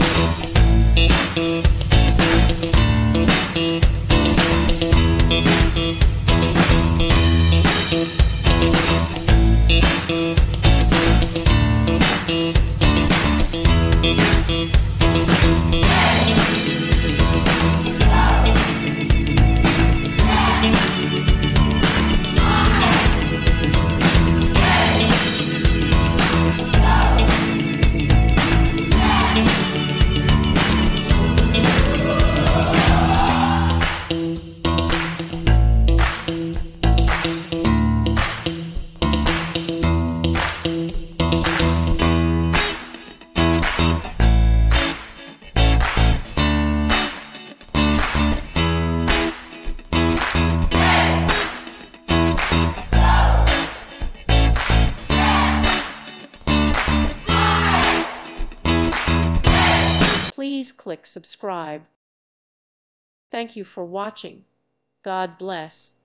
Thank you. Please click subscribe. Thank you for watching. God bless.